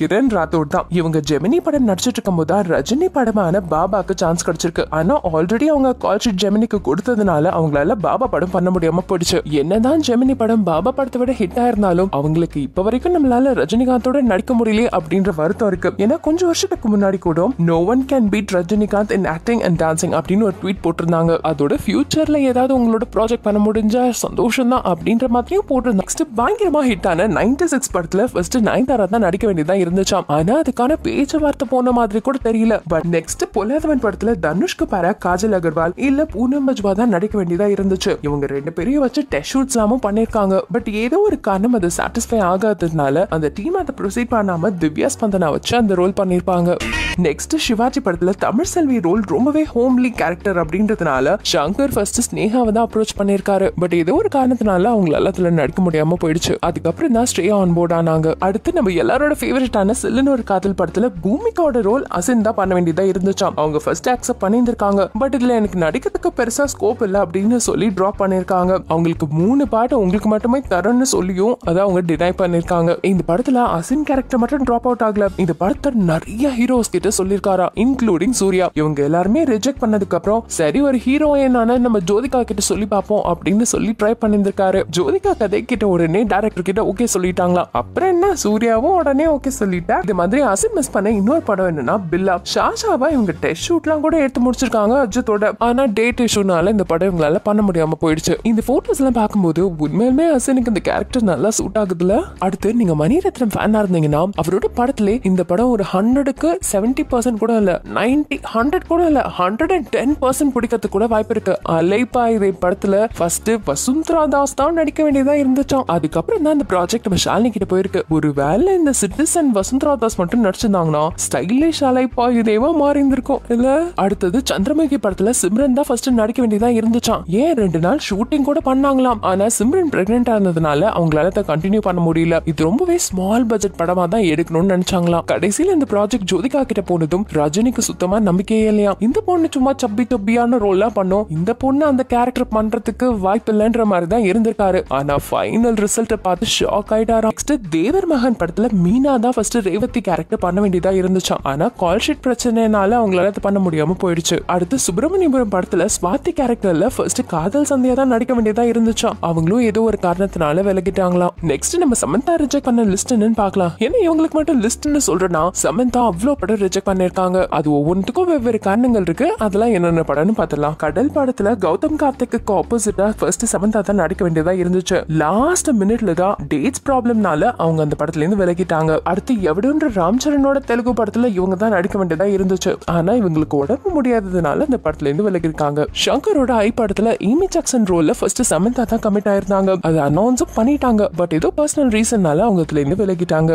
கிரண் ராத்தோட் தான். இவங்க ஜெமினி படம் நடிச்சிட்டு இருக்கும் போது ரஜினி படமான பாபாக்கு சான்ஸ் கிடைச்சிருக்கு. ஆனா ஆல்ரெடி அவங்க கால்ஷீட் ஜெமினிக்கு கொடுத்ததுனால அவங்களால பாபா படம் பண்ண முடியாம போயிடுச்சு. என்னதான் ஜெமினி படம் பாபா படத்தை விட ஹிட் ஆயிருந்தாலும் அவங்களுக்கு இப்ப வரைக்கும் நம்மளால ரஜினிகாந்தோட நடிக்க முடியல அப்படின்ற வருத்தம் இருக்கு. ஏன்னா கொஞ்சம் வருஷத்துக்கு முன்னாடி கூட no one can beat Rajinikanth in acting and dancing அப்படின்னு ஒரு ட்வீட் போட்டிருந்தாங்க. அதோட ஃபியூச்சர்ல ஏதாவது உங்களோட ப்ராஜெக்ட் பண்ண முடிஞ்சா சந்தோஷம் தான் அப்படின்ற மாதிரியும் போட்டிருந்தாங்க. நெக்ஸ்ட் பயங்கரமா ஹிட் ஆன நைன்டி சிக்ஸ் படத்துல ஃபர்ஸ்ட் நைன்தாரா தான் நடிக்க இருந்துச்சாம். ஆனா அதுக்கான பேச்சுவார்த்தை போன மாதிரி கூட தெரியல. பட் நெக்ஸ்ட் பொல்லாதவன் படத்துல தனுஷ்க்கு பாரா காஜல் அகர்வால் இல்ல பூனம் பஜ்வா தான் நடிக்க வேண்டியதா இருந்துச்சு. இவங்க ரெண்டு பேரையும் வச்சு டெஸ்ட் ஷூட்ஸ் எல்லாமும் பண்ணிருக்காங்க. பட் ஏதோ ஒரு காரணம் அது சாட்டிஸ்ஃபை ஆகாததுனால அந்த டீம் அதை ப்ரொசீட் பண்ணாம திவ்யா ஸ்பந்தனா வச்சு அந்த ரோல் பண்ணிருப்பாங்க. நெக்ஸ்ட் சிவாஜி படத்துல தமிழ் செல்வி ரோல் ரொம்பவே ஹோம்லி கேரக்டர் அப்படின்றதுனால சங்கர் ஃபர்ஸ்ட் ஸ்னேகாவை தான் அப்ரோச் பண்ணிருக்காரு பட் ஏதோ ஒரு காரணத்தினால அவங்களால எல்லாத்துல நடிக்க முடியாம போயிடுச்சு. அதுக்கப்புறம் தான் ஸ்டே ஆன் போர்ட் ஆனாங்க. அடுத்து நம்ம எல்லாரோட ஃபேவரட்டான சில்லுன்னு ஒரு காதல் படத்துல பூமிகாவோட ரோல் அசின் தான் பண்ண வேண்டியதா இருந்துச்சாம். அவங்க ஃபர்ஸ்ட் அக்செப்ட் பண்ணியிருந்திருக்காங்க. பட் இதுல எனக்கு நடிக்கிறதுக்கு பெருசா ஸ்கோப் இல்ல அப்படின்னு சொல்லி டிராப் பண்ணிருக்காங்க அவங்களுக்கு மூணு பாட்டு உங்களுக்கு மட்டுமே தரேன்னு சொல்லியும் அதை அவங்க டினை பண்ணிருக்காங்க இந்த படத்துல அசின் கேரக்டர் மட்டும் டிராப் அவுட் ஆகல. இந்த படத்தை நிறைய ஹீரோஸ் கிட்ட சொல்லிருக்காரா இன்க்ளூடிங் சூர்யா. இவங்க எல்லாருமே ரிஜெக்ட் பண்ணதுக்கு அப்புறம் சரி ஒரு ஹீரோயினான நம்ம ஜோதிகா கிட்ட சொல்லி பார்ப்போம் அப்படின்னு சொல்லி ட்ரை பண்ணிருந்திருக்காரு. ஜோதிகா கதை கிட்ட உடனே டேரக்டர் கிட்ட ஓகே சொல்லிட்டாங்களா. அப்புறம் என்ன? சூர்யாவும் உடனே ஓகே சொல்லிட்டா. இது மாதிரி அசின் மிஸ் பண்ண இன்னொரு படம் என்னன்னா பில்லா. ஷாஷாவா இவங்க டெஸ்ட் ஷூட்லாம் கூட எடுத்து முடிச்சிருக்காங்க அஜித்தோட. ஆனா டேட் இஷ்யூனால இந்த படம் இவங்களால பண்ண முடியாம போயிடுச்சு. இந்த போட்டோஸ் எல்லாம் பார்க்கும்போது உண்மையுமே அசினுக்கு இந்த கேரக்டர் நல்லா சூட் ஆகுதுல அடுத்து நீங்க மணிரத்னம் ஃபேனா இருந்தீங்கன்னா அவரோட படத்துல இந்த படம் ஒரு ஹண்ட்ரடுக்கு செவன் டுவெண்ட்டி பர்சன்ட் கூட இல்ல. நைன்டி ஹண்ட்ரட் கூட இல்ல. ஹண்ட்ரட் அண்ட் டென் பர்சன்ட் பிடிக்கிறதுக்கு கூட வாய்ப்பு இருக்கு. அலைப்பா இதை படத்துல ஃபர்ஸ்ட் வசுந்தரா தாஸ் தான் நடிக்க வேண்டியதா இருந்துச்சோம். அதுக்கப்புறம் தான் இந்த ப்ராஜெக்ட் நம்ம ஷாலினி கிட்ட போயிருக்கு. ஒருவேளை இந்த சிட்டிசன் வசுந்தரா தாஸ் மட்டும் நடிச்சிருந்தாங்கன்னா ஸ்டைலிஷ் அலைப்பா இதேவா மாறி இருந்திருக்கும் இல்ல? அடுத்தது சந்திரமுகி படத்துல சிம்ரன் தான் ஃபர்ஸ்ட் நடிக்க வேண்டியதா இருந்துச்சான் ஏன் ரெண்டு நாள் ஷூட்டிங் கூட பண்ணாங்களாம். ஆனா சிம்ரன் பிரெக்னெண்டா இருந்ததுனால அவங்களால அதை கண்டினியூ பண்ண முடியல. இது ரொம்பவே ஸ்மால் பட்ஜெட் படமா தான் எடுக்கணும்னு நினைச்சாங்களாம். கடைசியில இந்த ப்ராஜெக்ட் ஜோதிகா கிட்ட போனதும் ரஜினிக்கு சுத்தமா நம்பிக்கையே இல்லையா? இந்த பொண்ணு சும்மா சப்பி தொப்பியான ரோல்லாம் பண்ணும் இந்த பொண்ணு அந்த கேரக்டர் பண்றதுக்கு வாய்ப்பு இல்லைன்ற மாதிரி தான் இருந்திருக்காரு. ஆனா ஃபைனல் ரிசல்ட்டை பார்த்து ஷாக் ஆயிட்டாரா நெக்ஸ்ட் தேவர் மகன் படத்துல மீனா தான் ஃபர்ஸ்ட் ரேவதி கேரக்டர் பண்ண வேண்டியதா இருந்துச்சாம். ஆனா கால் ஷீட் பிரச்சனைனால அவங்களால அது பண்ண முடியாம போயிடுச்சு. அடுத்து சுப்பிரமணியபுரம் படத்துல ஸ்வாதி கேரக்டர்ல ஃபர்ஸ்ட் காதல் சந்தியா தான் நடிக்க வேண்டியதா இருந்துச்சு அவங்களும் ஏதோ ஒரு காரணத்தினால விலகிட்டாங்களாம். நெக்ஸ்ட் நம்ம சமந்தா ரிஜெக்ட் பண்ண லிஸ்ட் என்னன்னு பாக்கலாம் ஏன்னா இவங்களுக்கு மட்டும் லிஸ்ட்னு சொல்றேன்னா சமந்தா அவ்வளோ படம் ரிஜெக்ட் பண்ணிருக்காங்க. அது ஒவ்வொன்றுக்கும் வெவ்வேறு காரணங்கள் இருக்கு. அதெல்லாம் என்னென்ன படம்னு பார்த்துலாம் கடல் படத்துல கௌதம் கார்த்திக்கு ஆப்போசிட்டா ஃபர்ஸ்ட் சமந்தா தான் நடிக்க வேண்டியதா இருந்துச்சு. லாஸ்ட் மினிட்ல தான் டேட்ஸ் ப்ராப்ளம்னால அவங்க அந்த படத்துல இருந்து விலகிட்டாங்க. அடுத்து எவடுன்ற ராம்சரனோட தெலுங்கு படத்துல இவங்க தான் நடிக்க வேண்டியதா இருந்துச்சு. ஆனா இவங்களுக்கு உடம்பு முடியாததுனால அந்த படத்துல இருந்து விலகிருக்காங்க ஷங்கரோட ஐ படத்துல ஈமி ஜாக்சன் ரோல்ல ஃபர்ஸ்ட் சமந்தா தான் கமிட் ஆயிருந்தாங்க. அது அனௌன்ஸும் பண்ணிட்டாங்க. பட் ஏதோ பர்சனல் ரீசன்னால அவங்க இதுல இருந்து விலகிட்டாங்க.